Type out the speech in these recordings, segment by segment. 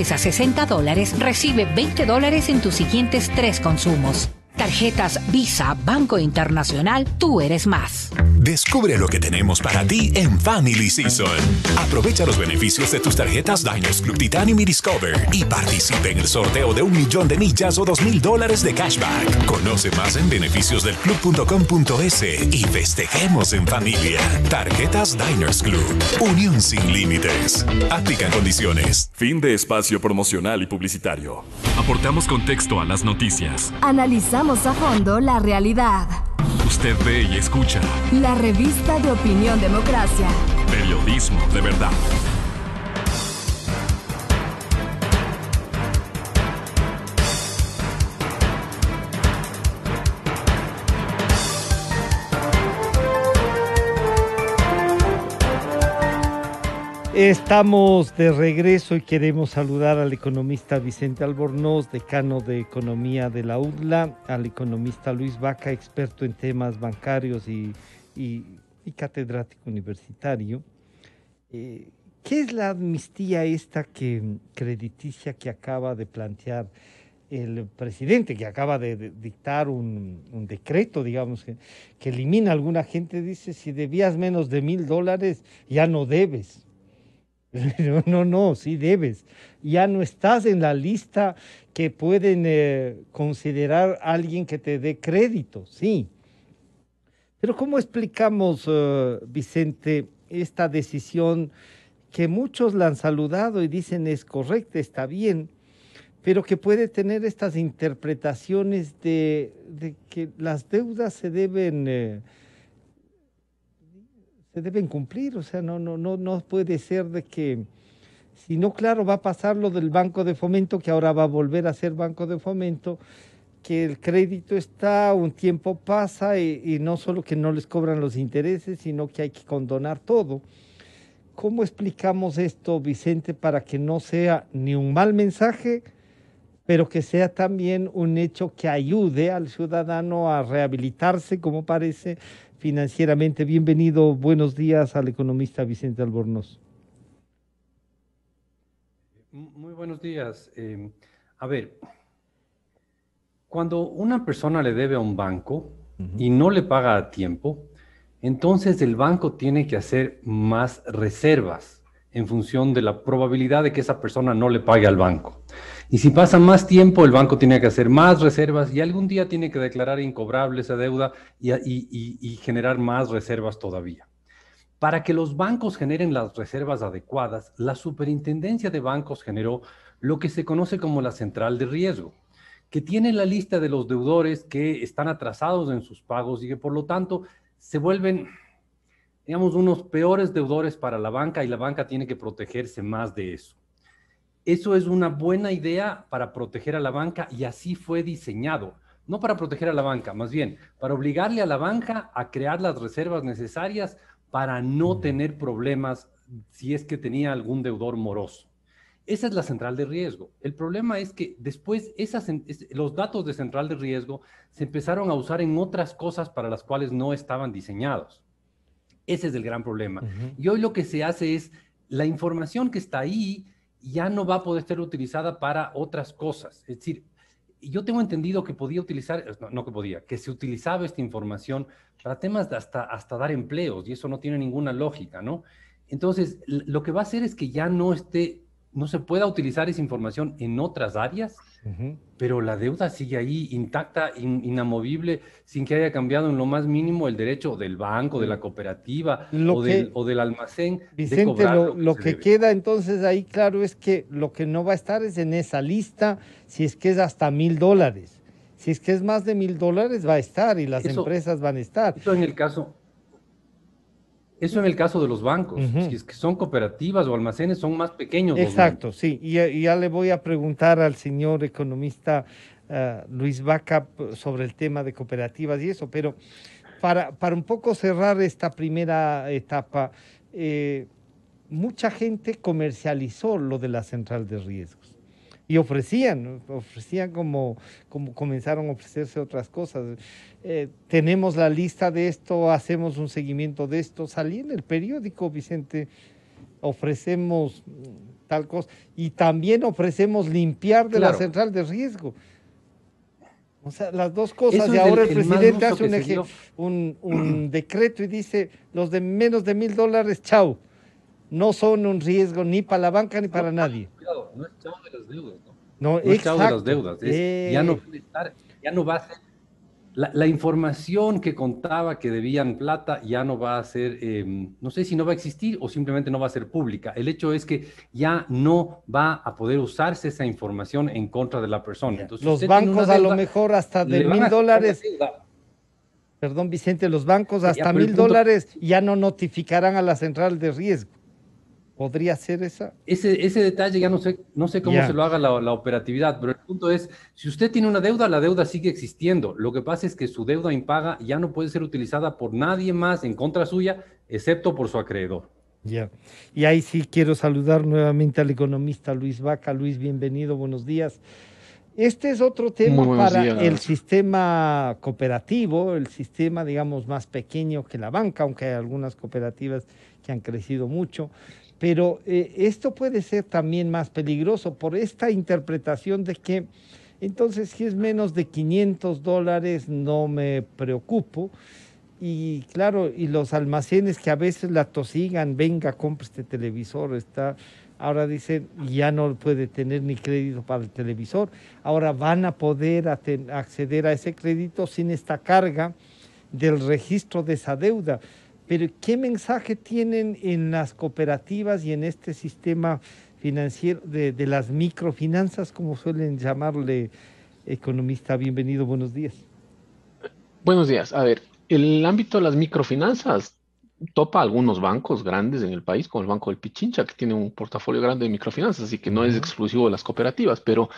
a 60 dólares, recibe 20 dólares en tus siguientes tres consumos. Tarjetas Visa Banco Internacional, tú eres más. Descubre lo que tenemos para ti en Family Season. Aprovecha los beneficios de tus tarjetas Diners Club Titanium y Discover y participe en el sorteo de un millón de millas o dos mil dólares de cashback. Conoce más en beneficiosdelclub.com.es y festejemos en familia. Tarjetas Diners Club. Unión sin límites. Aplican condiciones. Fin de espacio promocional y publicitario. Aportamos contexto a las noticias. Analizamos a fondo la realidad. Usted ve y escucha. La revista de Opinión Democracia. Periodismo de verdad. Estamos de regreso y queremos saludar al economista Vicente Albornoz, decano de Economía de la UDLA, al economista Luis Vaca, experto en temas bancarios y, catedrático universitario. Eh, ¿Qué es la amnistía esta que crediticia que acaba de plantear el presidente, que acaba de, dictar un, decreto, digamos, que, que elimina a alguna gente? Dice, si debías menos de mil dólares, ya no debes. No, no, sí debes. Ya no estás en la lista que pueden eh, considerar alguien que te dé crédito, sí. Pero ¿cómo explicamos, eh, Vicente, esta decisión que muchos la han saludado y dicen es correcta, está bien, pero que puede tener estas interpretaciones de, que las deudas se deben... Eh, se deben cumplir, o sea, no, no, no, no puede ser de que, si no, claro, va a pasar lo del Banco de Fomento, que ahora va a volver a ser Banco de Fomento, que el crédito está, un tiempo pasa y, no solo que no les cobran los intereses, sino que hay que condonar todo. ¿Cómo explicamos esto, Vicente, para que no sea ni un mal mensaje, pero que sea también un hecho que ayude al ciudadano a rehabilitarse, como parece, financieramente. Bienvenido, buenos días al economista Vicente Albornoz. Muy buenos días. Eh, a ver, cuando una persona le debe a un banco y no le paga a tiempo, entonces el banco tiene que hacer más reservas en función de la probabilidad de que esa persona no le pague al banco. Y si pasa más tiempo, el banco tiene que hacer más reservas y algún día tiene que declarar incobrable esa deuda y, generar más reservas todavía. Para que los bancos generen las reservas adecuadas, la superintendencia de bancos generó lo que se conoce como la central de riesgo, que tiene la lista de los deudores que están atrasados en sus pagos y que por lo tanto se vuelven, digamos, unos peores deudores para la banca y la banca tiene que protegerse más de eso. Eso es una buena idea para proteger a la banca y así fue diseñado. No para proteger a la banca, más bien para obligarle a la banca a crear las reservas necesarias para no tener problemas si es que tenía algún deudor moroso. Esa es la central de riesgo. El problema es que después esas, los datos de central de riesgo se empezaron a usar en otras cosas para las cuales no estaban diseñados. Ese es el gran problema. Y hoy lo que se hace es la información que está ahí ya no va a poder ser utilizada para otras cosas. Es decir, yo tengo entendido que podía utilizar, no, que podía, que se utilizaba esta información para temas de hasta, hasta dar empleos y eso no tiene ninguna lógica, ¿no? Entonces, lo que va a hacer es que ya no esté no se pueda utilizar esa información en otras áreas, pero la deuda sigue ahí intacta, inamovible, sin que haya cambiado en lo más mínimo el derecho del banco, de la cooperativa o, del, almacén. Vicente, lo, que, queda entonces ahí claro es que lo que no va a estar es en esa lista si es que es hasta mil dólares. Si es que es más de mil dólares va a estar y las empresas van a estar. Eso en el caso, eso en el caso de los bancos, si es que son cooperativas o almacenes, son más pequeños. Exacto, sí. Y, ya le voy a preguntar al señor economista eh, Luis Vaca sobre el tema de cooperativas y eso, pero para, para un poco cerrar esta primera etapa, eh, mucha gente comercializó lo de la central de riesgos y ofrecían, ofrecían como, como comenzaron a ofrecerse otras cosas. Eh, tenemos la lista de esto, hacemos un seguimiento de esto. Salí en el periódico, Vicente, ofrecemos tal cosa y también ofrecemos limpiar de la central de riesgo. O sea, las dos cosas. y ahora el, presidente hace un, un, decreto y dice, los de menos de mil dólares, chao. No son un riesgo ni para la banca ni para nadie. Cuidado, no es chao de las deudas. No, no, es chao de las deudas. ya, no, ya no va a ser la, información que contaba que debían plata ya no va a ser, em, no sé si no va a existir o simplemente no va a ser pública. El hecho es que ya no va a poder usarse esa información en contra de la persona. los bancos a lo mejor hasta de mil dólares. Perdón, Vicente, los bancos hasta mil dólares ya no notificarán a la central de riesgo. ¿Podría ser esa? Ese, ese detalle ya no sé, no sé cómo se lo haga la, operatividad, pero el punto es, si usted tiene una deuda, la deuda sigue existiendo. Lo que pasa es que su deuda impaga ya no puede ser utilizada por nadie más en contra suya, excepto por su acreedor. Ya. Y ahí sí quiero saludar nuevamente al economista Luis Vaca. Luis, bienvenido, buenos días. Este es otro tema para el sistema cooperativo, el sistema, digamos, más pequeño que la banca, aunque hay algunas cooperativas que han crecido mucho. Pero eh, esto puede ser también más peligroso por esta interpretación de que entonces si es menos de 500 dólares no me preocupo. Y claro, y los almacenes que a veces la tosigan, venga, compre este televisor, está, ahora dicen, ya no puede tener ni crédito para el televisor, ahora van a poder acceder a ese crédito sin esta carga del registro de esa deuda. Pero ¿qué mensaje tienen en las cooperativas y en este sistema financiero de, las microfinanzas, como suelen llamarle economista? Bienvenido, buenos días. Buenos días. A ver, el ámbito de las microfinanzas topa algunos bancos grandes en el país, como el Banco del Pichincha, que tiene un portafolio grande de microfinanzas, así que no es exclusivo de las cooperativas, pero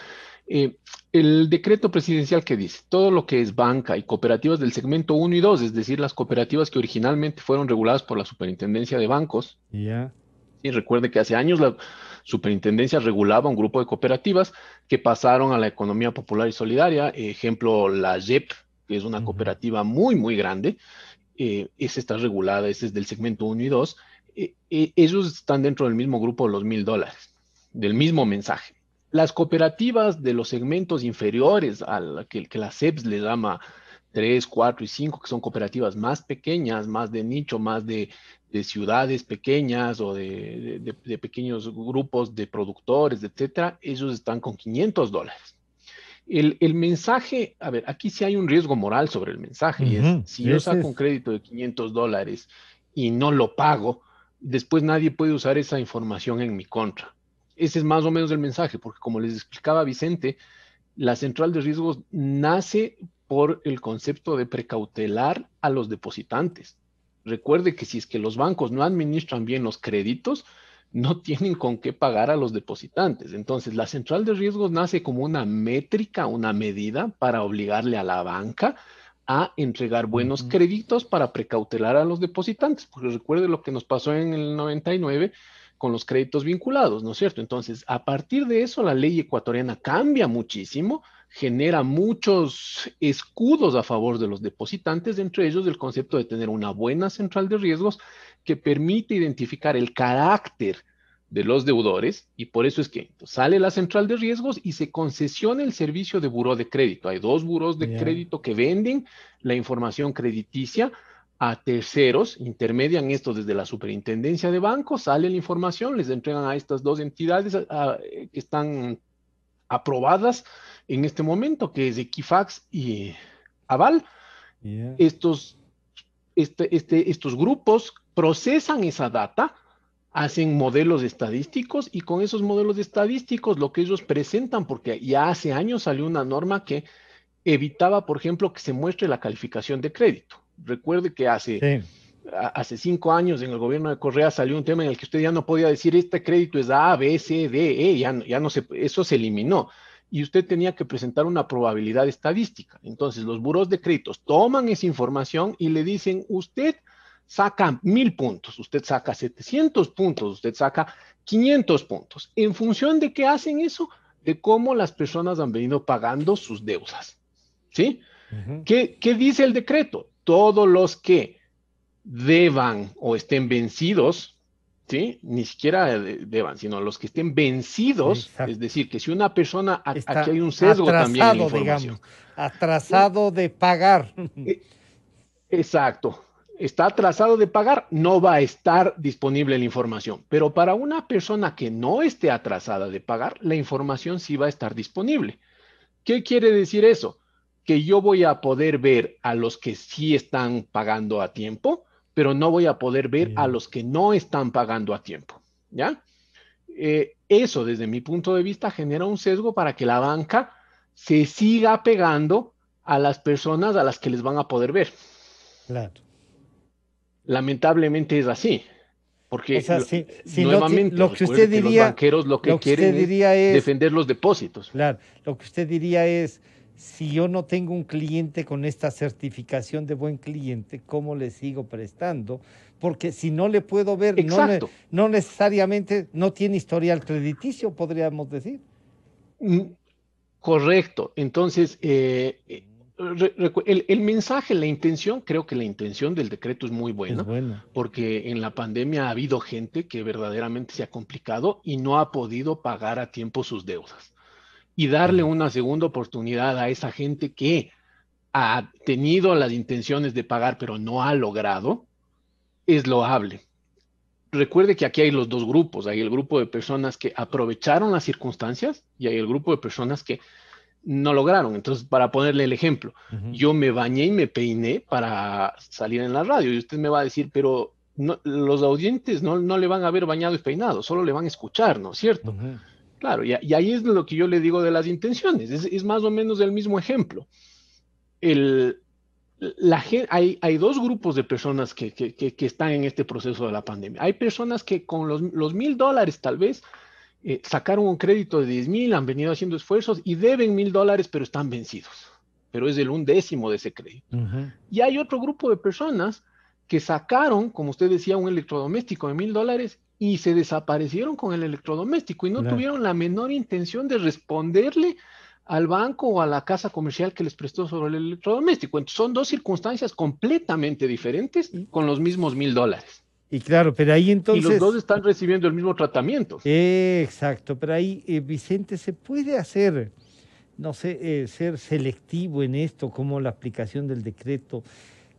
eh, el decreto presidencial que dice todo lo que es banca y cooperativas del segmento 1 y 2, es decir, las cooperativas que originalmente fueron reguladas por la Superintendencia de Bancos. Ya. Y recuerde que hace años la Superintendencia regulaba un grupo de cooperativas que pasaron a la economía popular y solidaria. Ejemplo, la JEP, que es una cooperativa muy, muy grande. Eh, esa está regulada, ese es del segmento 1 y 2. Eh, ellos están dentro del mismo grupo de los mil dólares, del mismo mensaje. Las cooperativas de los segmentos inferiores a la que, la CEPS le llama 3, 4 y 5, que son cooperativas más pequeñas, más de nicho, más de, ciudades pequeñas o de, pequeños grupos de productores, etcétera, ellos están con 500 dólares. El, mensaje, a ver, aquí sí hay un riesgo moral sobre el mensaje, y es, si yo saco un crédito de 500 dólares y no lo pago, después nadie puede usar esa información en mi contra. Ese es más o menos el mensaje, porque como les explicaba Vicente, la central de riesgos nace por el concepto de precautelar a los depositantes. Recuerde que si es que los bancos no administran bien los créditos, no tienen con qué pagar a los depositantes. Entonces, la central de riesgos nace como una métrica, una medida para obligarle a la banca a entregar buenos créditos para precautelar a los depositantes. Porque recuerde lo que nos pasó en el 99 con los créditos vinculados, ¿no es cierto? Entonces, a partir de eso, la ley ecuatoriana cambia muchísimo, genera muchos escudos a favor de los depositantes, entre ellos el concepto de tener una buena central de riesgos que permite identificar el carácter de los deudores y por eso es que sale la central de riesgos y se concesiona el servicio de buró de crédito. Hay dos buros de crédito que venden la información crediticia a terceros, intermedian esto desde la superintendencia de bancos, sale la información, les entregan a estas dos entidades que están aprobadas en este momento, que es Equifax y Aval. Estos, este, este, estos grupos procesan esa data, hacen modelos estadísticos y con esos modelos estadísticos lo que ellos presentan, porque ya hace años salió una norma que evitaba, por ejemplo, que se muestre la calificación de crédito. Recuerde que hace, hace cinco años en el gobierno de Correa salió un tema en el que usted ya no podía decir este crédito es A, B, C, D, E, ya, ya no se, eso se eliminó. Y usted tenía que presentar una probabilidad estadística. Entonces, los buros de créditos toman esa información y le dicen, usted saca mil puntos, usted saca 700 puntos, usted saca 500 puntos. ¿En función de qué hacen eso? De cómo las personas han venido pagando sus deudas. ¿Sí? ¿Qué, ¿Qué dice el decreto? Todos los que deban o estén vencidos ¿sí? Ni siquiera deban, sino los que estén vencidos, es decir, que si una persona, aquí hay un sesgo también en la información. atrasado de pagar. Eh, exacto, está atrasado de pagar, no va a estar disponible la información. Pero para una persona que no esté atrasada de pagar, la información sí va a estar disponible. ¿Qué quiere decir eso? Que yo voy a poder ver a los que sí están pagando a tiempo, pero no voy a poder ver a los que no están pagando a tiempo. ¿Ya? Eh, eso, desde mi punto de vista, genera un sesgo para que la banca se siga pegando a las personas a las que les van a poder ver. Claro. Lamentablemente es así. Porque nuevamente, lo que usted diría, los banqueros lo que, quieren es, defender los depósitos. Claro, lo que usted diría es, si yo no tengo un cliente con esta certificación de buen cliente, ¿cómo le sigo prestando? Porque si no le puedo ver, no, necesariamente no tiene historial crediticio, podríamos decir. Mm, correcto. Entonces, eh, el, mensaje, la intención, creo que la intención del decreto es muy buena, porque en la pandemia ha habido gente que verdaderamente se ha complicado y no ha podido pagar a tiempo sus deudas. Y darle una segunda oportunidad a esa gente que ha tenido las intenciones de pagar pero no ha logrado, es loable. Recuerde que aquí hay los dos grupos, hay el grupo de personas que aprovecharon las circunstancias y hay el grupo de personas que no lograron. Entonces, para ponerle el ejemplo, yo me bañé y me peiné para salir en la radio y usted me va a decir, pero los audientes no, le van a ver bañado y peinado, solo le van a escuchar, ¿no es cierto? Claro, y, ahí es lo que yo le digo de las intenciones, es, más o menos el mismo ejemplo. El, la, hay, hay dos grupos de personas que, están en este proceso de la pandemia. Hay personas que con los, mil dólares tal vez eh, sacaron un crédito de 10 mil, han venido haciendo esfuerzos y deben mil dólares, pero están vencidos. Pero es el undécimo de ese crédito. Y hay otro grupo de personas que sacaron, como usted decía, un electrodoméstico de mil dólares y se desaparecieron con el electrodoméstico y no tuvieron la menor intención de responderle al banco o a la casa comercial que les prestó sobre el electrodoméstico. Entonces, son dos circunstancias completamente diferentes con los mismos mil dólares. Y claro, pero ahí entonces... Y los dos están recibiendo el mismo tratamiento. exacto, pero ahí, eh, Vicente, se puede hacer, no sé, eh, ser selectivo en esto, como la aplicación del decreto.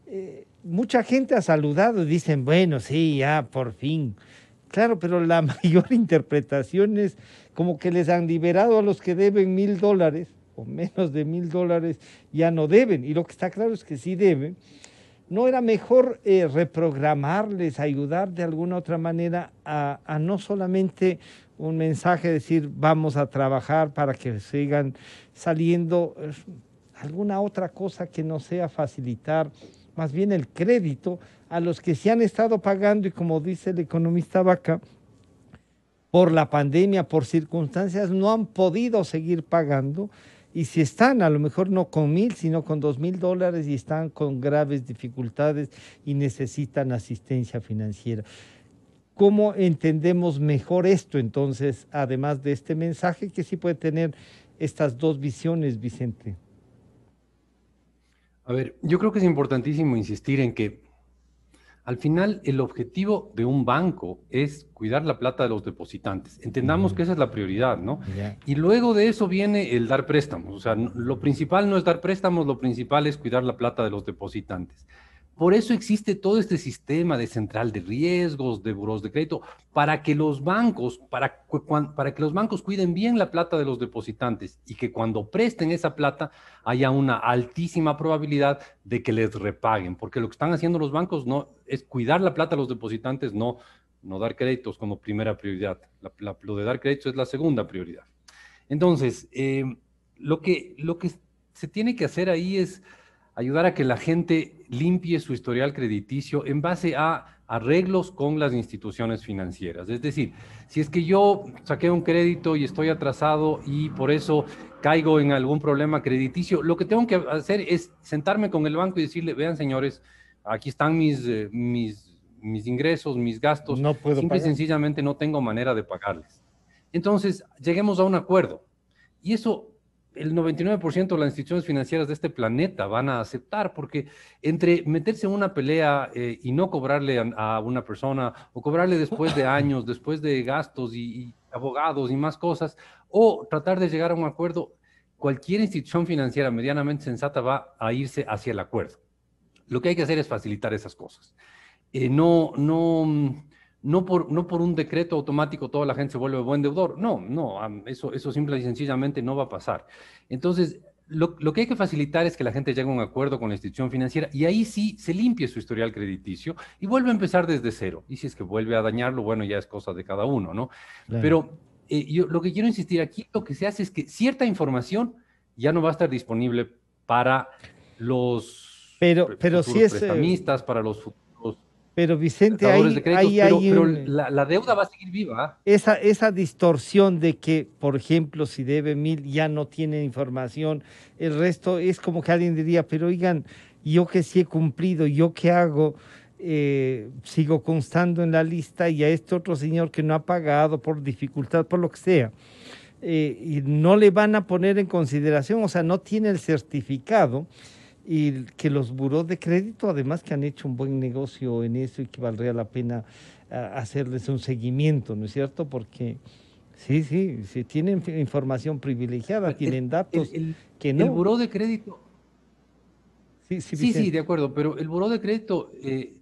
Eh, mucha gente ha saludado y dicen, bueno, sí, ya, por fin. Claro, pero la mayor interpretación es como que les han liberado a los que deben mil dólares o menos de mil dólares, ya no deben. Y lo que está claro es que sí deben ¿No era mejor eh, reprogramarles, ayudar de alguna otra manera a, no solamente un mensaje, decir vamos a trabajar para que sigan saliendo, alguna otra cosa que no sea facilitar más bien el crédito a los que se han estado pagando y como dice el economista Vaca, por la pandemia, por circunstancias, no han podido seguir pagando y si están a lo mejor no con mil, sino con dos mil dólares y están con graves dificultades y necesitan asistencia financiera. ¿Cómo entendemos mejor esto entonces, además de este mensaje que sí puede tener estas dos visiones, Vicente? A ver, yo creo que es importantísimo insistir en que al final, el objetivo de un banco es cuidar la plata de los depositantes. Entendamos que esa es la prioridad, ¿no? Y luego de eso viene el dar préstamos. O sea, lo principal no es dar préstamos, lo principal es cuidar la plata de los depositantes. Por eso existe todo este sistema de central de riesgos, de buros de crédito, para que los bancos, para, que los bancos cuiden bien la plata de los depositantes y que cuando presten esa plata haya una altísima probabilidad de que les repaguen, porque lo que están haciendo los bancos no es cuidar la plata de los depositantes, no, no dar créditos como primera prioridad. lo de dar créditos es la segunda prioridad. Entonces, eh, lo que se tiene que hacer ahí es ayudar a que la gente limpie su historial crediticio en base a arreglos con las instituciones financieras. Es decir, si es que yo saqué un crédito y estoy atrasado y por eso caigo en algún problema crediticio, lo que tengo que hacer es sentarme con el banco y decirle, vean señores, aquí están mis, eh, mis, mis ingresos, mis gastos, no puedo simple y sencillamente no tengo manera de pagarles. Entonces, lleguemos a un acuerdo. Y eso el 99% de las instituciones financieras de este planeta van a aceptar, porque entre meterse en una pelea eh, y no cobrarle a, una persona, o cobrarle después de años, después de gastos y, abogados y más cosas, o tratar de llegar a un acuerdo, cualquier institución financiera medianamente sensata va a irse hacia el acuerdo. Lo que hay que hacer es facilitar esas cosas. Eh, no, no, no por, no por un decreto automático toda la gente se vuelve buen deudor. No, no, eso, eso simple y sencillamente no va a pasar. Entonces, lo, que hay que facilitar es que la gente llegue a un acuerdo con la institución financiera y ahí sí se limpie su historial crediticio y vuelve a empezar desde cero. Y si es que vuelve a dañarlo, bueno, ya es cosa de cada uno, ¿no? Pero eh, yo lo que quiero insistir aquí, lo que se hace es que cierta información ya no va a estar disponible para los pero, pero si es, eh, prestamistas, para los futuros pero Vicente, ahí, hay pero, la, deuda va a seguir viva. ¿ah? Esa, esa distorsión de que, por ejemplo, si debe mil ya no tiene información, el resto es como que alguien diría, pero oigan, yo que sí he cumplido, yo qué hago, eh, sigo constando en la lista y a este otro señor que no ha pagado por dificultad, por lo que sea, eh, y no le van a poner en consideración, o sea, no tiene el certificado y que los buros de crédito, además que han hecho un buen negocio en eso y que valdría la pena ah, hacerles un seguimiento, ¿no es cierto? Porque sí, sí, si tienen información privilegiada, tienen datos que no. El buró de crédito. Sí, sí, sí, de acuerdo, pero el buró de crédito, eh,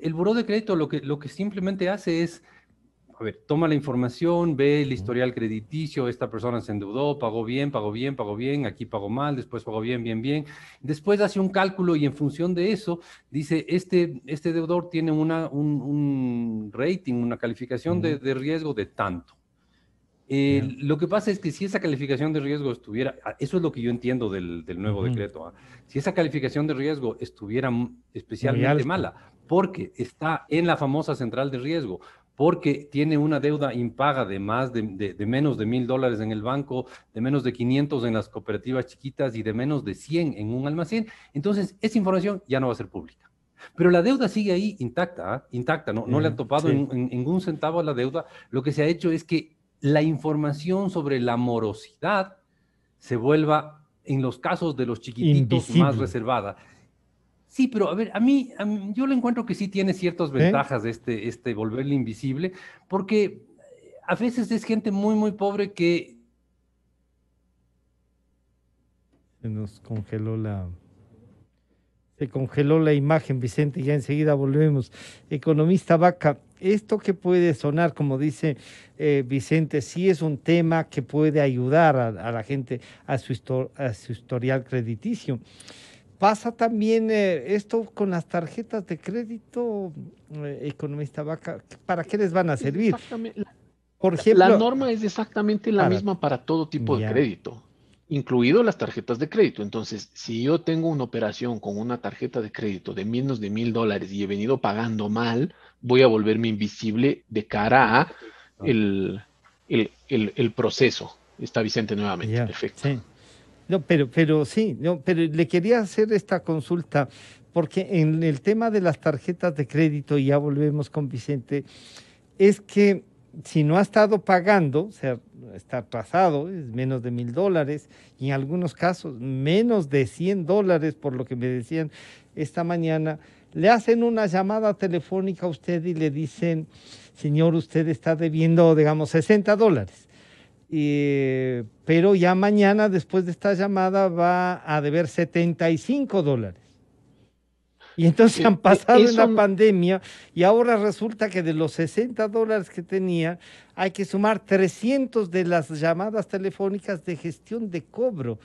el buró de crédito lo que, lo que simplemente hace es a ver, toma la información, ve el historial crediticio, esta persona se endeudó, pagó bien, pagó bien, pagó bien, aquí pagó mal, después pagó bien, bien, bien. Después hace un cálculo y en función de eso dice, este, este deudor tiene una, un, rating, una calificación de, riesgo de tanto. Lo que pasa es que si esa calificación de riesgo estuviera, ah, eso es lo que yo entiendo del, nuevo decreto, ¿ah? si esa calificación de riesgo estuviera especialmente mala, porque está en la famosa central de riesgo, porque tiene una deuda impaga de más de, menos de mil dólares en el banco, de menos de 500 en las cooperativas chiquitas y de menos de 100 en un almacén, entonces esa información ya no va a ser pública. Pero la deuda sigue ahí intacta, ¿ah? intacta, no, no le han topado en, ningún centavo a la deuda. Lo que se ha hecho es que la información sobre la morosidad se vuelva, en los casos de los chiquititos, más reservada. Sí, pero a ver, a mí, yo le encuentro que sí tiene ciertas ventajas de este, este volverle invisible, porque eh, a veces es gente muy, muy pobre que... Se nos congeló la... Se congeló la imagen, Vicente, ya enseguida volvemos. Economista Vaca, esto que puede sonar, como dice eh, Vicente, sí es un tema que puede ayudar a, la gente a su, a su historial crediticio. Pasa también eh, esto con las tarjetas de crédito, eh, economista Vaca, ¿para qué les van a servir? Por ejemplo, la norma es exactamente la misma para todo tipo de crédito, incluido las tarjetas de crédito. Entonces, si yo tengo una operación con una tarjeta de crédito de menos de mil dólares y he venido pagando mal, voy a volverme invisible de cara a el, el, proceso. Está Vicente nuevamente. Perfecto. No, pero, pero sí, no, pero le quería hacer esta consulta porque en el tema de las tarjetas de crédito, y ya volvemos con Vicente, es que si no ha estado pagando, o está atrasado, es menos de mil dólares, y en algunos casos menos de 100 dólares, por lo que me decían esta mañana, le hacen una llamada telefónica a usted y le dicen, señor, usted está debiendo, digamos, 60 dólares pero ya mañana, después de esta llamada, va a deber 75 dólares. Y entonces han pasado en la pandemia y ahora resulta que de los 60 dólares que tenía hay que sumar 300 de las llamadas telefónicas de gestión de cobro.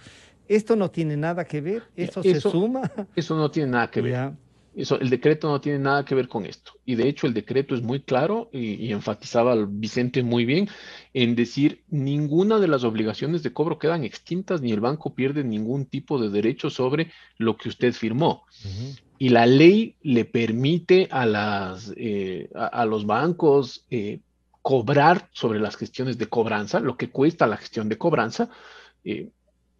Esto no tiene nada que ver, eso, se suma. Eso no tiene nada que ver. Eso, el decreto no tiene nada que ver con esto. Y de hecho el decreto es muy claro y, enfatizaba Vicente muy bien en decir ninguna de las obligaciones de cobro quedan extintas ni el banco pierde ningún tipo de derecho sobre lo que usted firmó. Y la ley le permite a, las, eh, a, los bancos eh, cobrar sobre las gestiones de cobranza, lo que cuesta la gestión de cobranza. Eh,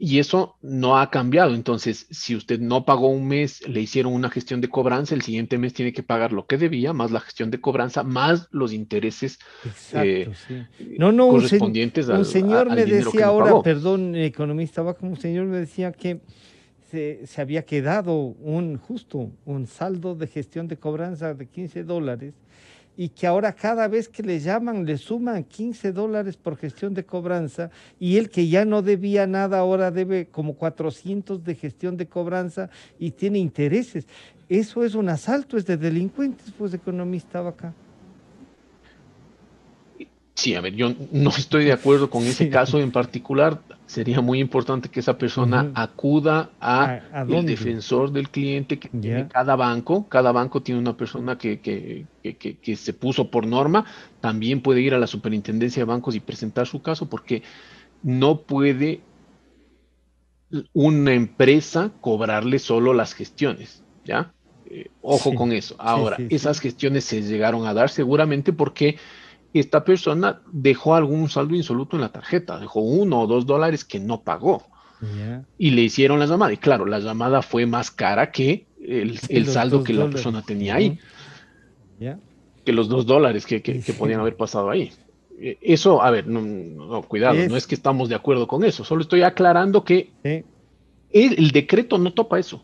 Y eso no ha cambiado. Entonces, si usted no pagó un mes, le hicieron una gestión de cobranza, el siguiente mes tiene que pagar lo que debía, más la gestión de cobranza, más los intereses eh, no, no, correspondientes un, un señor me decía ahora, perdón, economista, un señor me decía que se, se, había quedado un justo un saldo de gestión de cobranza de 15 dólares y que ahora cada vez que le llaman le suman 15 dólares por gestión de cobranza y él que ya no debía nada ahora debe como 400 de gestión de cobranza y tiene intereses. Eso es un asalto, es de delincuentes, pues economista acá. Sí, a ver, yo no estoy de acuerdo con ese caso en particular. Sería muy importante que esa persona acuda a, el defensor del cliente que tiene cada banco. Cada banco tiene una persona que, que, que, que, se puso por norma. También puede ir a la superintendencia de bancos y presentar su caso porque no puede una empresa cobrarle solo las gestiones, ¿ya? Eh, ojo con eso. Ahora, esas gestiones se llegaron a dar seguramente porque esta persona dejó algún saldo insoluto en la tarjeta, dejó uno o dos dólares que no pagó. Y le hicieron la llamada. Y claro, la llamada fue más cara que el, saldo que la persona tenía ahí. Que los dos dólares que, podían haber pasado ahí. E, eso, a ver, no, cuidado, no es que estamos de acuerdo con eso, solo estoy aclarando que el decreto no topa eso.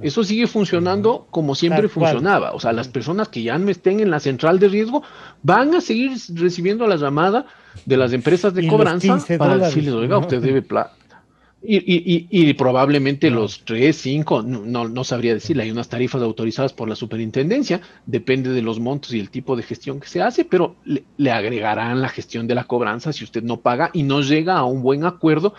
Eso sigue funcionando como siempre funcionaba. O sea, las personas que ya no estén en la central de riesgo van a seguir recibiendo la llamada de las empresas de cobranza para decirles, oiga, usted debe plata. Y, probablemente los 3, 5, no, no, sabría decirle, hay unas tarifas autorizadas por la superintendencia, depende de los montos y el tipo de gestión que se hace, pero le agregarán la gestión de la cobranza si usted no paga y no llega a un buen acuerdo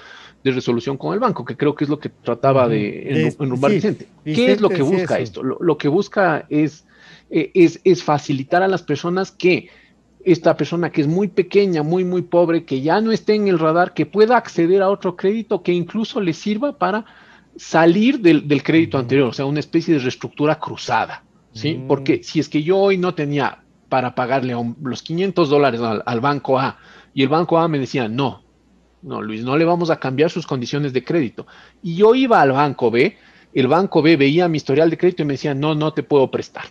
de resolución con el banco, que creo que es lo que trataba de enrumbar Vicente. ¿Qué es lo que busca esto? Lo, que busca es, eh, es, es, facilitar a las personas que esta persona que es muy pequeña, muy, muy pobre, que ya no esté en el radar, que pueda acceder a otro crédito que incluso le sirva para salir del, del crédito anterior, o sea, una especie de reestructura cruzada, ¿sí? Mm. Porque si es que yo hoy no tenía para pagarle los 500 dólares al banco A y el banco A me decía, no, no, Luis, no le vamos a cambiar sus condiciones de crédito. Y yo iba al banco B, el banco B veía mi historial de crédito y me decía, no, no te puedo prestar.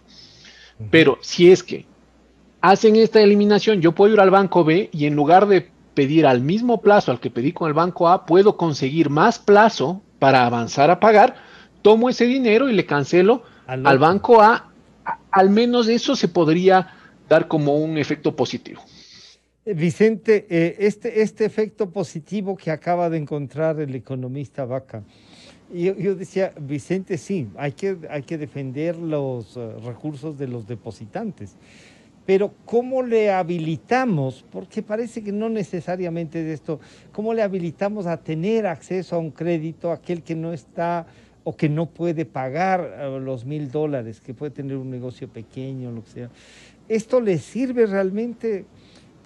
Pero si es que hacen esta eliminación, yo puedo ir al banco B y en lugar de pedir al mismo plazo al que pedí con el banco A, puedo conseguir más plazo para avanzar a pagar, tomo ese dinero y le cancelo al banco A. Al menos eso se podría dar como un efecto positivo. Vicente, eh, este, este efecto positivo que acaba de encontrar el economista Vaca, yo, decía, Vicente, sí, hay que, hay que defender los eh, recursos de los depositantes, pero ¿cómo le habilitamos? Porque parece que no necesariamente es esto, ¿cómo le habilitamos a tener acceso a un crédito aquel que no está o que no puede pagar eh, los mil dólares, que puede tener un negocio pequeño, lo que sea? ¿Esto le sirve realmente?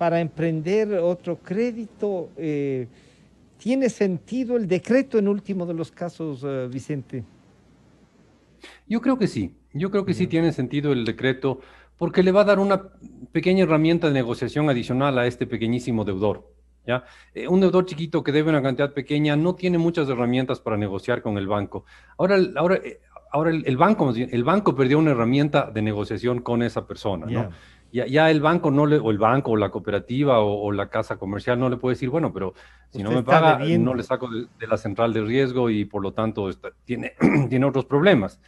Para emprender otro crédito. Eh, ¿Tiene sentido el decreto en último de los casos, eh, Vicente? Yo creo que sí, yo creo que sí tiene sentido el decreto porque le va a dar una pequeña herramienta de negociación adicional a este pequeñísimo deudor. ¿ya? Eh, un deudor chiquito que debe una cantidad pequeña no tiene muchas herramientas para negociar con el banco. Ahora, ahora, ahora el, banco, el banco perdió una herramienta de negociación con esa persona. ¿no? Ya, el banco no le, o el banco, o la cooperativa, o, la casa comercial no le puede decir, bueno, pero si no me paga, no le saco de, la central de riesgo y por lo tanto tiene, tiene otros problemas.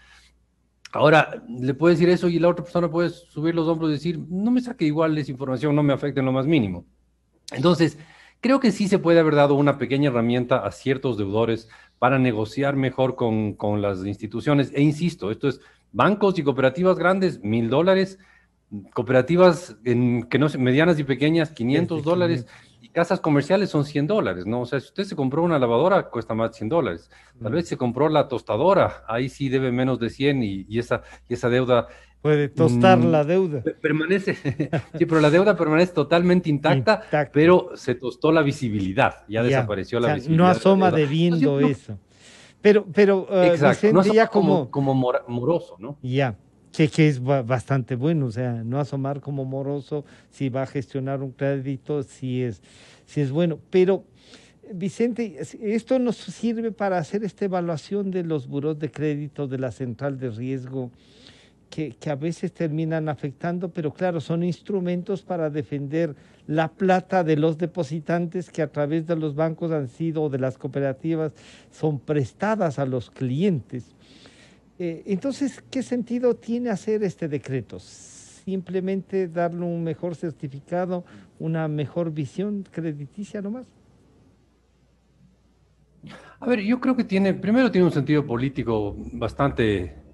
Ahora, le puede decir eso y la otra persona puede subir los hombros y decir, no me saque igual esa información, no me afecte en lo más mínimo. Entonces, creo que sí se puede haber dado una pequeña herramienta a ciertos deudores para negociar mejor con, con las instituciones. E insisto, esto es bancos y cooperativas grandes, mil dólares, cooperativas en, que no medianas y pequeñas, 500 dólares, y casas comerciales son 100 dólares, ¿no? O sea, si usted se compró una lavadora, cuesta más de 100 dólares. Tal vez se compró la tostadora, ahí sí debe menos de 100 y, esa, y esa deuda... Puede tostar mm, la deuda. Permanece, sí, pero la deuda permanece totalmente intacta, pero se tostó la visibilidad, ya, desapareció la visibilidad. No asoma debiendo eso. Pero, pero, uh, no ya como, como moroso, ¿no? Ya que, es bastante bueno, o sea, no asomar como moroso si va a gestionar un crédito, si es, si es bueno. Pero Vicente, esto nos sirve para hacer esta evaluación de los buros de crédito de la central de riesgo que, a veces terminan afectando, pero claro, son instrumentos para defender la plata de los depositantes que a través de los bancos han sido, o de las cooperativas, son prestadas a los clientes. Eh, entonces, ¿qué sentido tiene hacer este decreto? Simplemente darle un mejor certificado, una mejor visión crediticia nomás. A ver, yo creo que tiene, primero tiene un sentido político bastante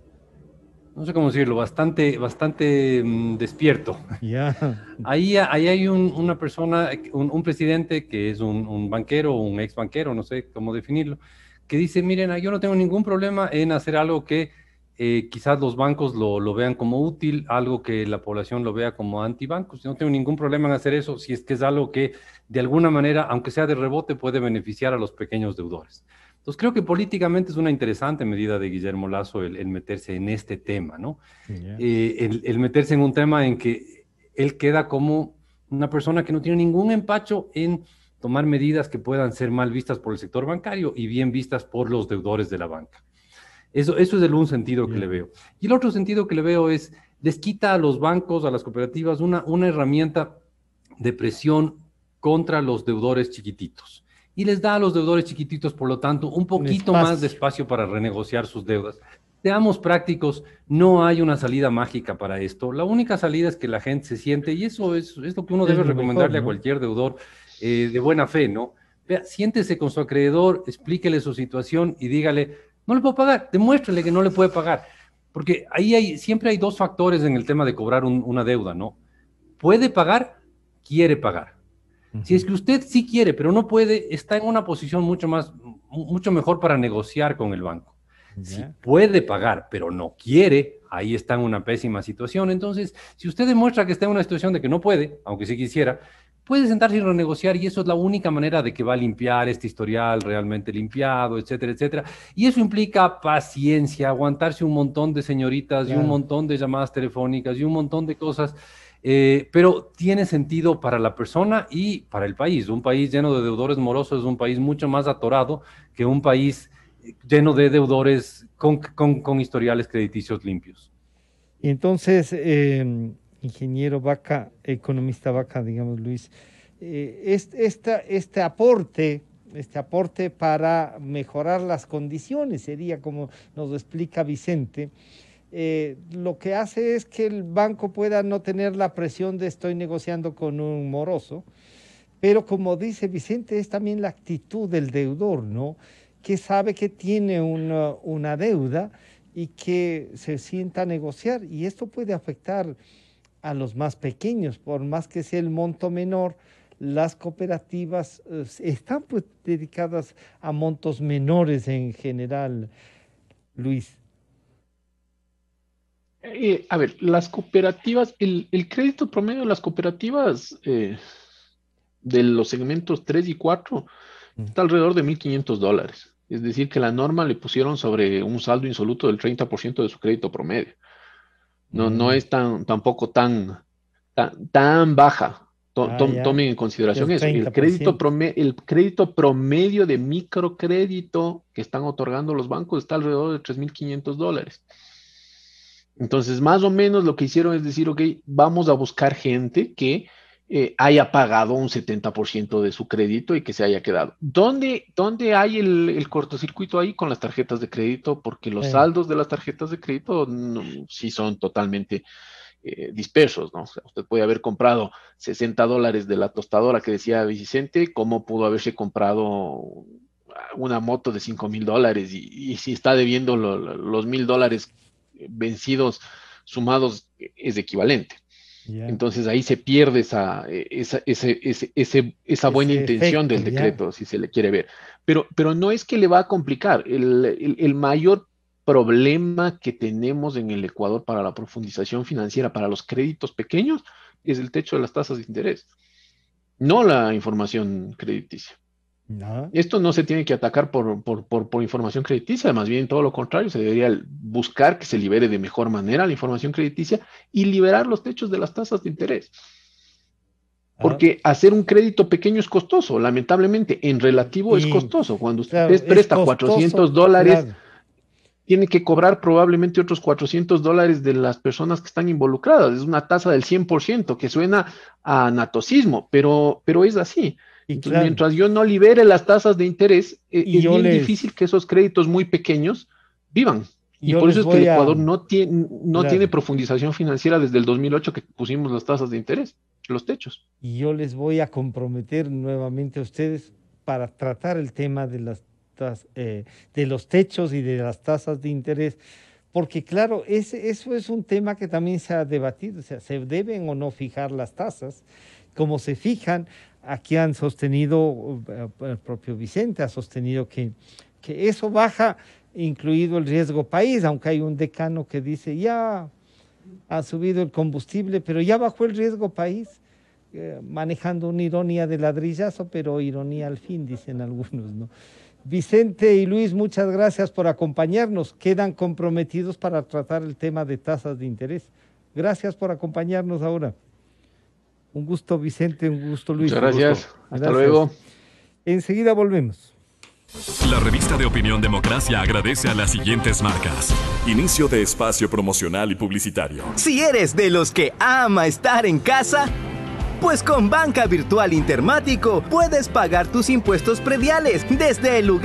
no sé cómo decirlo, bastante, bastante mm, despierto. Ahí, ahí hay una persona, un, presidente que es un, banquero, un ex banquero, no sé cómo definirlo, que dice, miren, yo no tengo ningún problema en hacer algo que eh, quizás los bancos lo, lo, vean como útil, algo que la población lo vea como antibancos. No tengo ningún problema en hacer eso si es que es algo que de alguna manera, aunque sea de rebote, puede beneficiar a los pequeños deudores. Entonces creo que políticamente es una interesante medida de Guillermo Lazo el, meterse en este tema, ¿no? Eh, el, meterse en un tema en que él queda como una persona que no tiene ningún empacho en tomar medidas que puedan ser mal vistas por el sector bancario y bien vistas por los deudores de la banca. Eso, eso es el un sentido que le veo. Y el otro sentido que le veo es, les quita a los bancos, a las cooperativas, una, una herramienta de presión contra los deudores chiquititos y les da a los deudores chiquititos, por lo tanto, un poquito más de espacio para renegociar sus deudas. Seamos prácticos, no hay una salida mágica para esto. La única salida es que la gente se siente, y eso es, es lo que uno debe recomendarle a cualquier deudor eh, de buena fe, ¿no? Vea, siéntese con su acreedor, explíquele su situación y dígale, no le puedo pagar, demuéstrele que no le puede pagar. Porque ahí hay, siempre hay dos factores en el tema de cobrar una deuda, ¿no? Puede pagar, quiere pagar. Si es que usted sí quiere, pero no puede, está en una posición mucho más, mucho mejor para negociar con el banco. Si puede pagar, pero no quiere, ahí está en una pésima situación. Entonces, si usted demuestra que está en una situación de que no puede, aunque sí quisiera, puede sentarse y renegociar y eso es la única manera de que va a limpiar este historial realmente limpiado, etcétera, etcétera. Y eso implica paciencia, aguantarse un montón de señoritas y un montón de llamadas telefónicas y un montón de cosas eh, pero tiene sentido para la persona y para el país. Un país lleno de deudores morosos es un país mucho más atorado que un país lleno de deudores con, historiales crediticios limpios. entonces, em, ingeniero Vaca, economista Vaca, digamos Luis, eh, este aporte este aporte para mejorar las condiciones, sería como nos explica Vicente, eh, lo que hace es que el banco pueda no tener la presión de estoy negociando con un moroso, pero como dice Vicente, es también la actitud del deudor, ¿no? Que sabe que tiene una, una deuda y que se sienta a negociar y esto puede afectar a los más pequeños, por más que sea el monto menor, las cooperativas eh, están pues dedicadas a montos menores en general, Luis. Eh, a ver, las cooperativas, el, crédito promedio de las cooperativas eh, de los segmentos 3 y 4 está alrededor de 1.500 dólares. Es decir, que la norma le pusieron sobre un saldo insoluto del 30% de su crédito promedio. No, no mm. es tan, tampoco tan, tan, baja. Ah, tomen en consideración eso. El crédito, promedio, el crédito promedio de microcrédito que están otorgando los bancos está alrededor de 3.500 dólares. Entonces, más o menos lo que hicieron es decir, ok, vamos a buscar gente que eh, haya pagado un 70% de su crédito y que se haya quedado. ¿Dónde, dónde hay el, cortocircuito ahí con las tarjetas de crédito? Porque los saldos de las tarjetas de crédito sí son totalmente eh, dispersos, ¿no? O sea, usted puede haber comprado 60 dólares de la tostadora que decía Vicente, ¿cómo pudo haberse comprado una moto de 5 mil dólares? Y, si está debiendo los mil dólares vencidos sumados es equivalente. Entonces ahí se pierde esa, esa, esa buena intención del decreto, si se le quiere ver. Pero, pero no es que le va a complicar. El, mayor problema que tenemos en el Ecuador para la profundización financiera, para los créditos pequeños, es el techo de las tasas de interés, no la información crediticia. Esto no se tiene que atacar por, por, información crediticia, más bien todo lo contrario, se debería buscar que se libere de mejor manera la información crediticia y liberar los techos de las tasas de interés. Porque hacer un crédito pequeño es costoso, lamentablemente. En relativo es costoso. Cuando usted presta 400 dólares, tiene que cobrar probablemente otros 400 dólares de las personas que están involucradas. Es una tasa del 100%, que suena a natosismo, pero, pero es así. Mientras yo no libere las tasas de interés, eh, es bien difícil que esos créditos muy pequeños vivan. Y por eso es que Ecuador no, tiene, no tiene profundización financiera desde el 2008 que pusimos las tasas de interés, los techos. Y yo les voy a comprometer nuevamente a ustedes para tratar el tema de, las, eh, de los techos y de las tasas de interés, porque claro, ese, eso es un tema que también se ha debatido, o sea, se deben o no fijar las tasas, como se fijan, aquí han sostenido, eh, el propio Vicente ha sostenido que, que eso baja incluido el riesgo país, aunque hay un decano que dice ya ha subido el combustible, pero ya bajó el riesgo país, eh, manejando una ironía de ladrillazo, pero ironía al fin, dicen algunos, ¿no? Vicente y Luis, muchas gracias por acompañarnos. Quedan comprometidos para tratar el tema de tasas de interés. Gracias por acompañarnos ahora. Un gusto, Vicente, un gusto, Luis. Muchas gracias. Hasta luego. Enseguida volvemos. La revista de Opinión Democracia agradece a las siguientes marcas. Inicio de espacio promocional y publicitario. Si eres de los que ama estar en casa, pues con Banca Virtual Intermático puedes pagar tus impuestos prediales desde el lugar